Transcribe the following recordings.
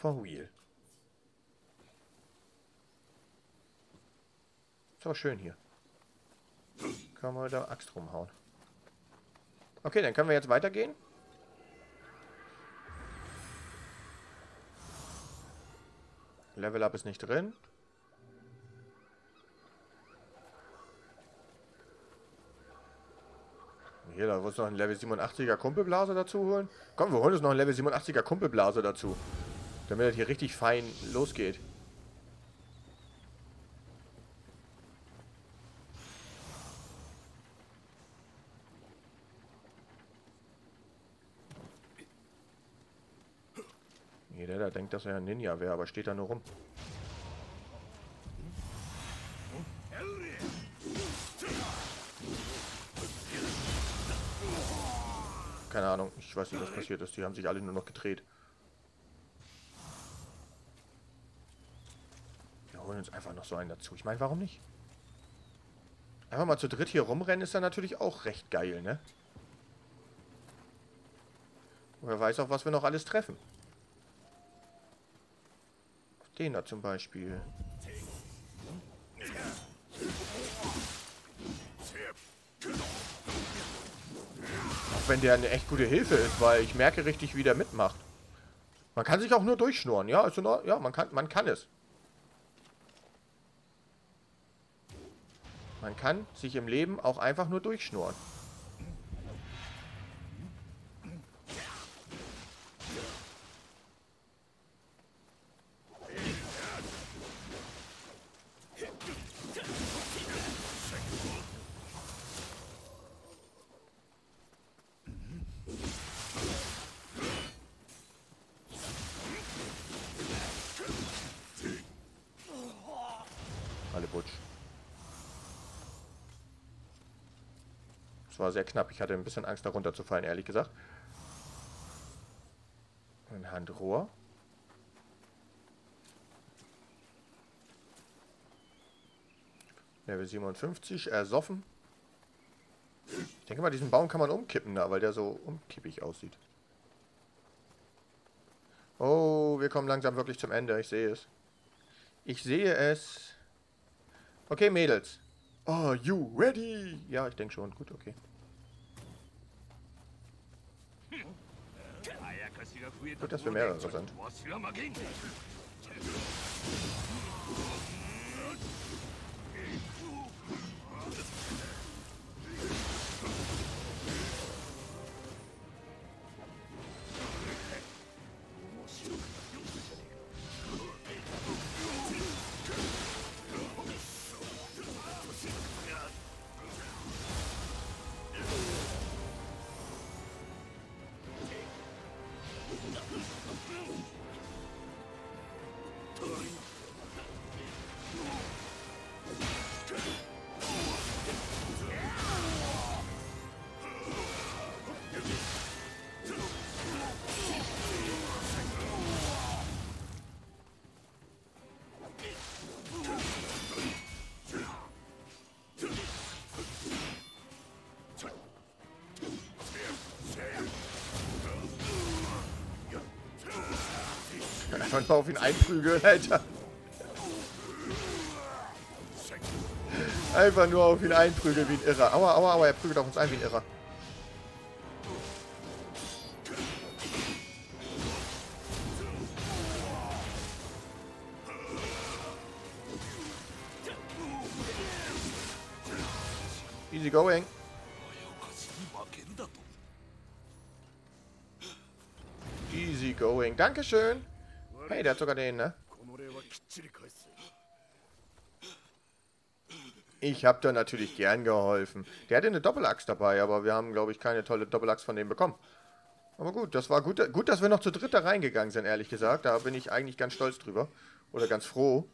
For real. Ist aber schön hier. Können wir da Axt rumhauen. Okay, dann können wir jetzt weitergehen. Level Up ist nicht drin. Hier, da muss noch ein Level 87er Kumpelblase dazu holen. Komm, wir holen uns noch ein Level 87er Kumpelblase dazu. Damit das hier richtig fein losgeht. Jeder, der denkt, dass er ein Ninja wäre, aber steht da nur rum. Keine Ahnung, ich weiß nicht, was passiert ist. Die haben sich alle nur noch gedreht. Wir holen uns einfach noch so einen dazu. Ich meine, warum nicht? Einfach mal zu dritt hier rumrennen ist dann natürlich auch recht geil, ne? Wer weiß auch, was wir noch alles treffen. Den da zum Beispiel. Auch wenn der eine echt gute Hilfe ist, weil ich merke richtig, wie der mitmacht. Man kann sich auch nur durchschnurren, ja? Also, ja, man kann, man kann es. Man kann sich im Leben auch einfach nur durchschnurren. Alle Butsch. Das war sehr knapp. Ich hatte ein bisschen Angst, darunter zu fallen, ehrlich gesagt. Ein Handrohr. Level 57, ersoffen. Ich denke mal, diesen Baum kann man umkippen da, weil der so umkippig aussieht. Oh, wir kommen langsam wirklich zum Ende. Ich sehe es. Ich sehe es. Okay, Mädels. Are you ready? Ja, ich denke schon. Gut, okay. Gut, dass wir mehrere sind. Einfach auf ihn einprügeln, Alter. Einfach nur auf ihn einprügeln wie ein Irrer. Aua, aua, aua, er prügelt auf uns ein wie ein Irrer. Easy going. Easy going. Dankeschön. Hey, der hat sogar den, ne? Ich habe da natürlich gern geholfen. Der hatte eine Doppelaxt dabei, aber wir haben, glaube ich, keine tolle Doppelaxt von dem bekommen. Aber gut, das war gut, gut, dass wir noch zu dritt da reingegangen sind, ehrlich gesagt. Da bin ich eigentlich ganz stolz drüber. Oder ganz froh.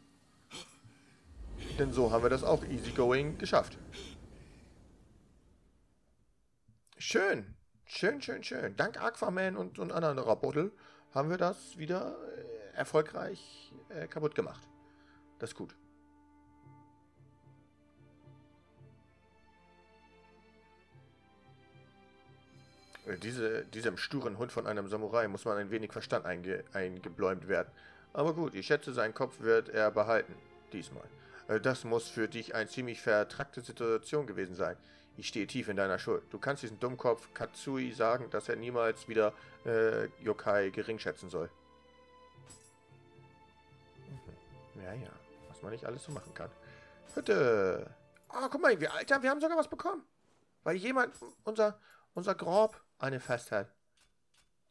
Denn so haben wir das auch easygoing geschafft. Schön. Schön, schön, schön. Dank Aquaman und, und anderen Roboter haben wir das wieder äh, erfolgreich äh, kaputt gemacht. Das ist gut. Äh, diese, diesem sturen Hund von einem Samurai muss man ein wenig Verstand einge, eingebläumt werden. Aber gut, ich schätze, seinen Kopf wird er behalten. Diesmal. Äh, das muss für dich eine ziemlich vertrackte Situation gewesen sein. Ich stehe tief in deiner Schuld. Du kannst diesem Dummkopf Katsui sagen, dass er niemals wieder äh, Yokai geringschätzen soll. Ja, ja. Was man nicht alles so machen kann. Bitte. Oh, guck mal, wir, Alter, wir haben sogar was bekommen. Weil jemand, unser, unser eine fest hat.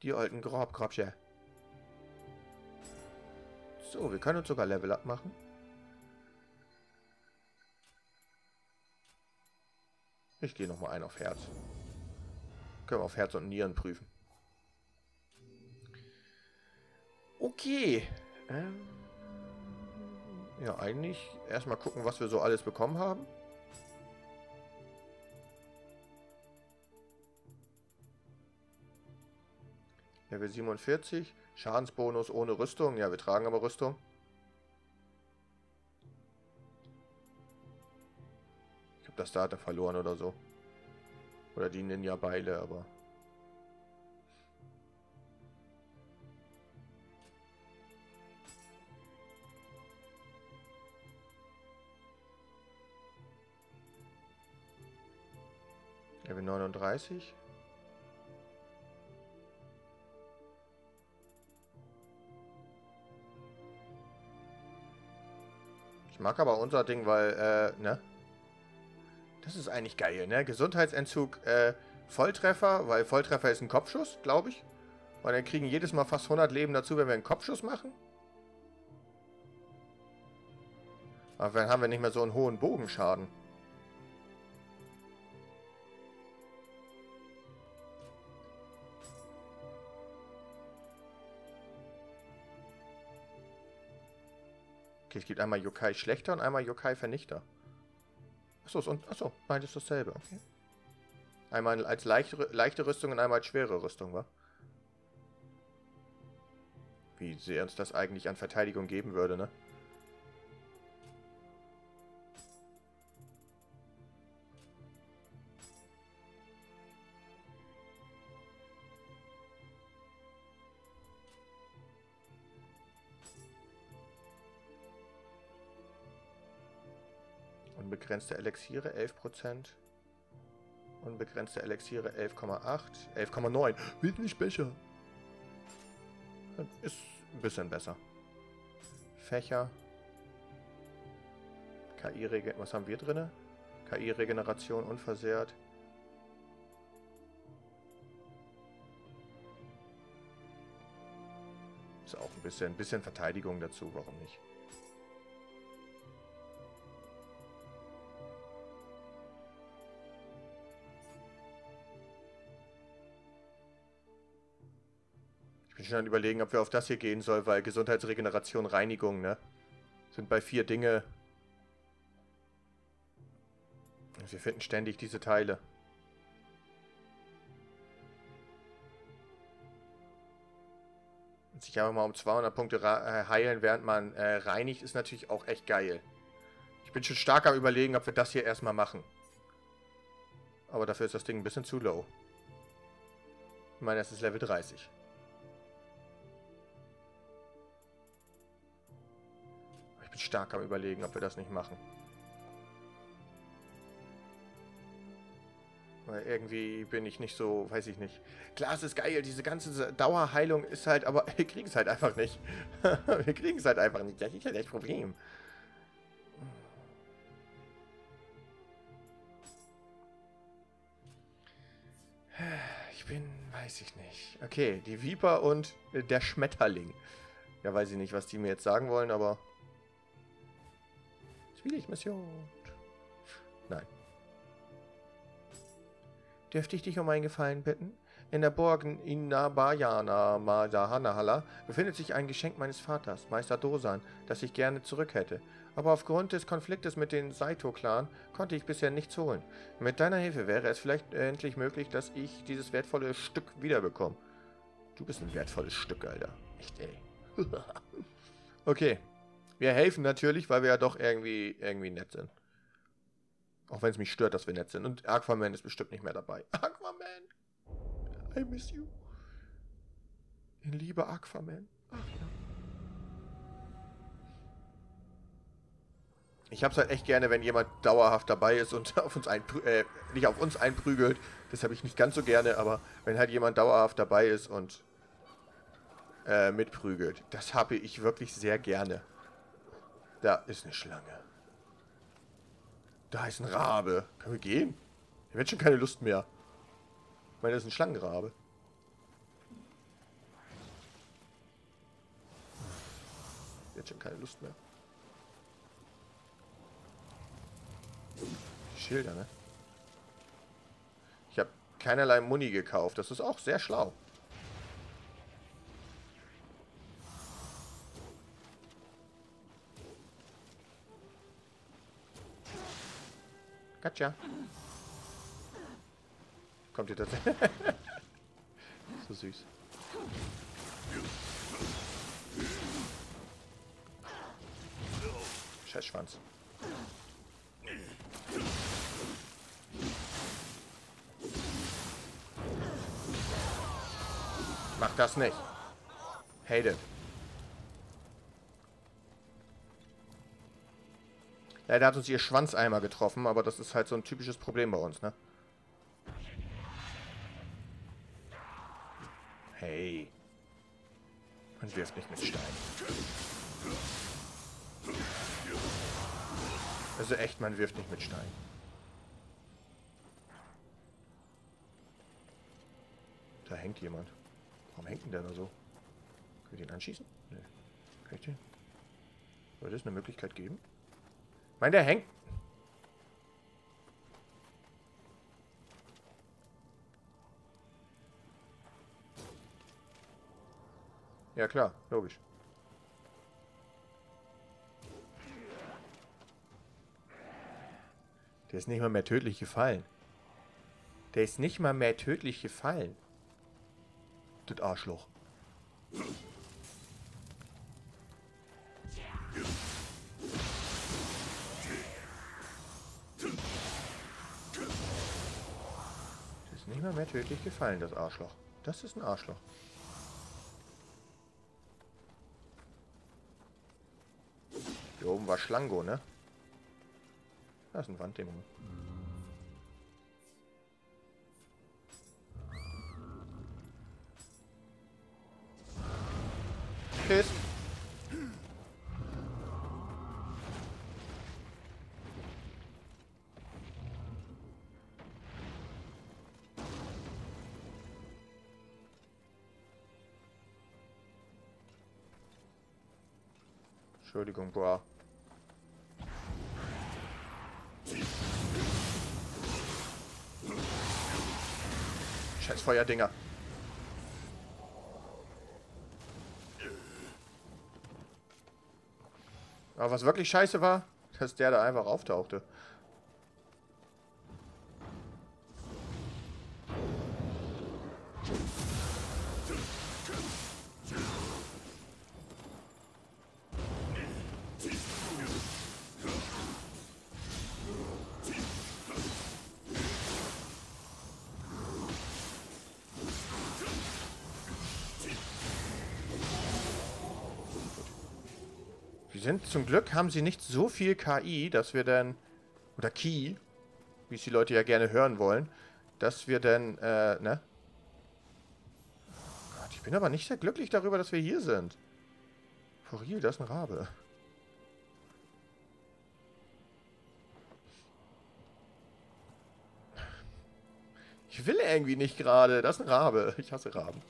Die alten Grob, Grobsche. So, wir können uns sogar Level Up machen. Ich gehe nochmal ein auf Herz. Können wir auf Herz und Nieren prüfen. Okay. Ähm ja, eigentlich erstmal gucken, was wir so alles bekommen haben. Level 47. Schadensbonus ohne Rüstung. Ja, wir tragen aber Rüstung. Ich habe das Data verloren oder so. Oder die Ninja-Beile, aber... Level 39. Ich mag aber unser Ding, weil, äh, ne? Das ist eigentlich geil, ne? Gesundheitsentzug, äh, Volltreffer, weil Volltreffer ist ein Kopfschuss, glaube ich. Und dann kriegen jedes Mal fast 100 Leben dazu, wenn wir einen Kopfschuss machen. Aber dann haben wir nicht mehr so einen hohen Bogenschaden. Okay, es gibt einmal Yokai Schlechter und einmal Yokai Vernichter. Achso, und achso, beides dasselbe, okay. Einmal als leichte, leichte Rüstung und einmal als schwere Rüstung, wa? Wie sehr uns das eigentlich an Verteidigung geben würde, ne? Unbegrenzte Elixiere 11%. Unbegrenzte Elixiere 11,8. 11,9. Wird nicht besser. Ist ein bisschen besser. Fächer. KI-Regen. Was haben wir drin? KI-Regeneration unversehrt. Ist auch ein bisschen, ein bisschen Verteidigung dazu, warum nicht? Schon überlegen, ob wir auf das hier gehen sollen, weil Gesundheitsregeneration, Reinigung, ne? Sind bei vier Dinge. Wir finden ständig diese Teile. Sich einfach mal um 200 Punkte äh, heilen, während man äh, reinigt, ist natürlich auch echt geil. Ich bin schon stark am überlegen, ob wir das hier erstmal machen. Aber dafür ist das Ding ein bisschen zu low. Ich meine, es ist Level 30. bin stark am überlegen, ob wir das nicht machen. Weil irgendwie bin ich nicht so, weiß ich nicht. Klar, es ist geil, diese ganze Dauerheilung ist halt, aber wir kriegen es halt einfach nicht. wir kriegen es halt einfach nicht. Das ist ja das Problem. Ich bin, weiß ich nicht. Okay, die Viper und der Schmetterling. Ja, weiß ich nicht, was die mir jetzt sagen wollen, aber Mission. Nein. Dürfte ich dich um einen Gefallen bitten? In der Burg Inabayana Madahanala befindet sich ein Geschenk meines Vaters, Meister Dosan, das ich gerne zurück hätte. Aber aufgrund des Konfliktes mit dem Saito-Clan konnte ich bisher nichts holen. Mit deiner Hilfe wäre es vielleicht endlich möglich, dass ich dieses wertvolle Stück wiederbekomme. Du bist ein wertvolles Stück, Alter. Echt, ey. okay. Wir helfen natürlich, weil wir ja doch irgendwie, irgendwie nett sind. Auch wenn es mich stört, dass wir nett sind. Und Aquaman ist bestimmt nicht mehr dabei. Aquaman! I miss you. In Liebe Aquaman. Ach ja. Ich hab's halt echt gerne, wenn jemand dauerhaft dabei ist und auf uns äh, nicht auf uns einprügelt. Das habe ich nicht ganz so gerne, aber wenn halt jemand dauerhaft dabei ist und äh, mitprügelt. Das habe ich wirklich sehr gerne. Da ist eine Schlange. Da ist ein Rabe. Können wir gehen? Ich jetzt schon keine Lust mehr. Ich meine, das ist ein Schlangenrabe. Jetzt schon keine Lust mehr. Die Schilder, ne? Ich habe keinerlei Muni gekauft. Das ist auch sehr schlau. Katja. Kommt ihr tatsächlich? so süß. Scheißschwanz. Mach das nicht. Hate it. Leider hat uns ihr Schwanzeimer getroffen, aber das ist halt so ein typisches Problem bei uns, ne? Hey. Man wirft nicht mit Steinen. Also echt, man wirft nicht mit Steinen. Da hängt jemand. Warum hängt denn der da so? Können wir den anschießen? Nee. Kann ich den? Würde es eine Möglichkeit geben? Meine, der hängt. Ja klar, logisch. Der ist nicht mal mehr tödlich gefallen. Der ist nicht mal mehr tödlich gefallen. Das Arschloch. Mal mehr tödlich gefallen, das Arschloch. Das ist ein Arschloch. Hier oben war Schlango, ne? Das ist ein Wanddämon. Piss. Entschuldigung, boah. Scheiß Feuerdinger. Aber was wirklich scheiße war, dass der da einfach auftauchte. Sind. Zum Glück haben sie nicht so viel KI, dass wir dann, oder Key, wie es die Leute ja gerne hören wollen, dass wir dann, äh, ne? Gott, ich bin aber nicht sehr glücklich darüber, dass wir hier sind. Real, das ist ein Rabe. Ich will irgendwie nicht gerade. Das ist ein Rabe. Ich hasse Raben.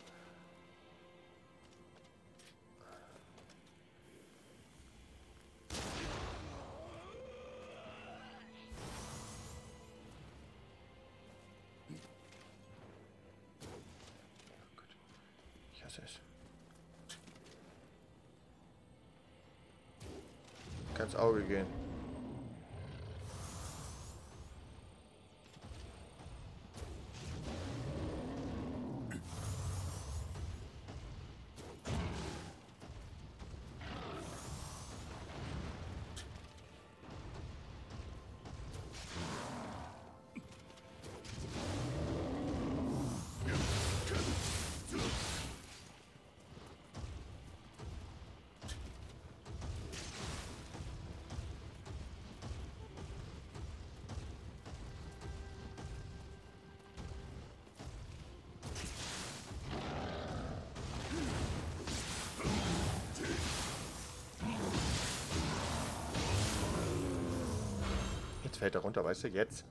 Jetzt fällt er runter, weißt du? Jetzt.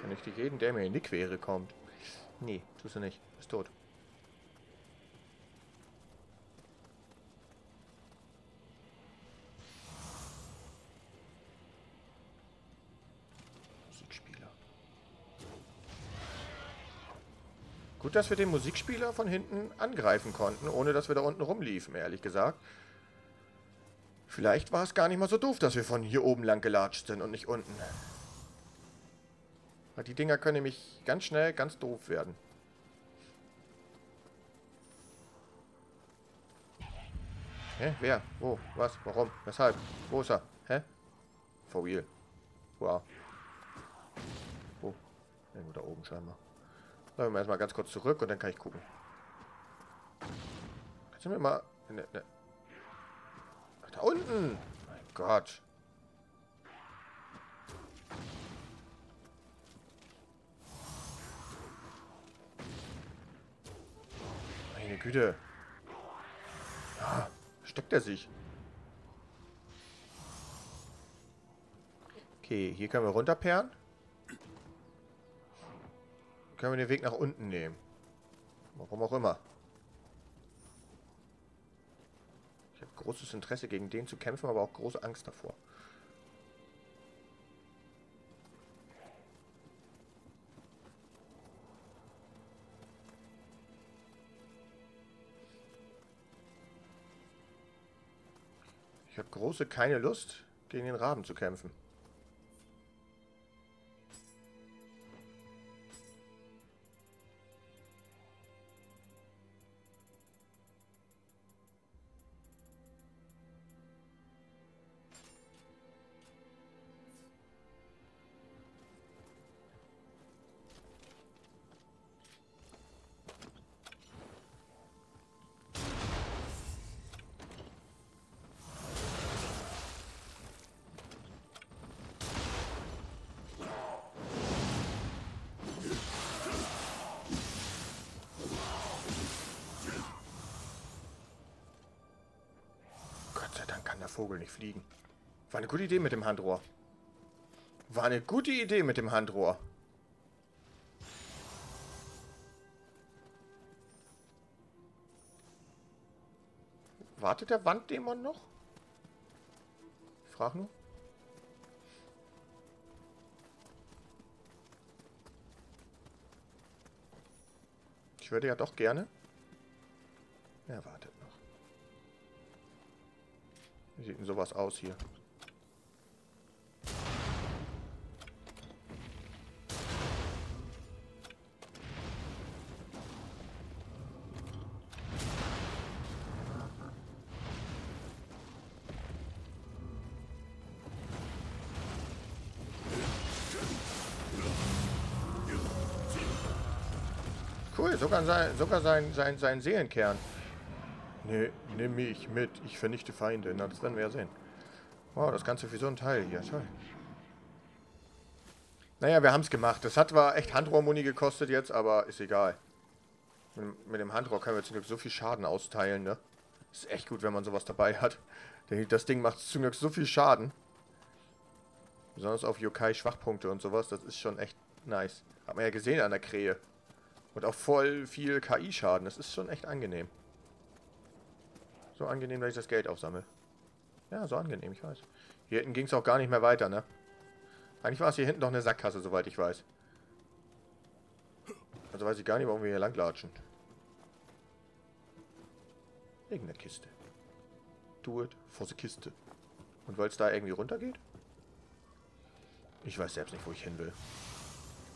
Vernichte jeden, der mir in die Quere kommt. Nee, tust du nicht. Ist tot. Musikspieler. Gut, dass wir den Musikspieler von hinten angreifen konnten, ohne dass wir da unten rumliefen, ehrlich gesagt. Vielleicht war es gar nicht mal so doof, dass wir von hier oben lang gelatscht sind und nicht unten. Weil die Dinger können nämlich ganz schnell ganz doof werden. Hä? Wer? Wo? Was? Warum? Weshalb? Wo ist er? Hä? For real. Wow. Wo? Irgendwo da oben scheinbar. Bleiben wir erstmal ganz kurz zurück und dann kann ich gucken. Kannst du mir mal... Ne, ne. Da unten! Mein Gott. Meine Güte. Ja, steckt er sich. Okay, hier können wir runterperren. Können wir den Weg nach unten nehmen. Warum auch immer. Ich habe großes Interesse, gegen den zu kämpfen, aber auch große Angst davor. Ich habe große keine Lust, gegen den Raben zu kämpfen. Vogel nicht fliegen. War eine gute Idee mit dem Handrohr. War eine gute Idee mit dem Handrohr. Wartet der Wanddämon noch? Ich frag nur. Ich würde ja doch gerne. Er wartet noch. Wie sieht denn sowas aus hier? Cool, sogar sein, sogar sein, sein, sein Seelenkern. Nee, nimm mich mit. Ich vernichte Feinde. Na, das werden wir ja sehen. Wow, das Ganze für so ein Teil hier. Toll. Naja, wir haben es gemacht. Das hat zwar echt Handrohrmuni gekostet jetzt, aber ist egal. Mit, mit dem Handrohr können wir zum Glück so viel Schaden austeilen, ne? Ist echt gut, wenn man sowas dabei hat. Das Ding macht zum Glück so viel Schaden. Besonders auf Yokai Schwachpunkte und sowas. Das ist schon echt nice. Hat man ja gesehen an der Krähe. Und auch voll viel KI-Schaden. Das ist schon echt angenehm. So angenehm, dass ich das Geld aufsammle. Ja, so angenehm, ich weiß. Hier hinten ging es auch gar nicht mehr weiter, ne? Eigentlich war es hier hinten doch eine Sackgasse, soweit ich weiß. Also weiß ich gar nicht, warum wir hier langlatschen. Irgendeine Kiste. Do it for the Kiste. Und weil es da irgendwie runtergeht? Ich weiß selbst nicht, wo ich hin will.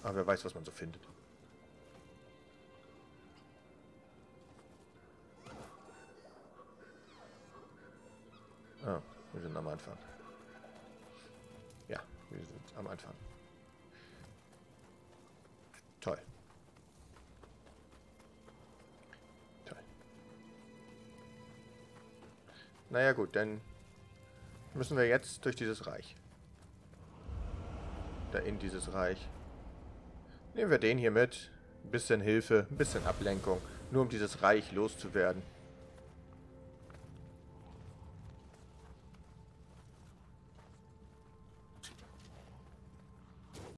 Aber wer weiß, was man so findet. Ah, wir sind am Anfang. Ja, wir sind am Anfang. Toll. Toll. Naja gut, dann müssen wir jetzt durch dieses Reich. Da in dieses Reich. Nehmen wir den hier mit. Ein bisschen Hilfe, ein bisschen Ablenkung. Nur um dieses Reich loszuwerden.